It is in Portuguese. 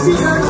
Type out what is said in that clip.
assim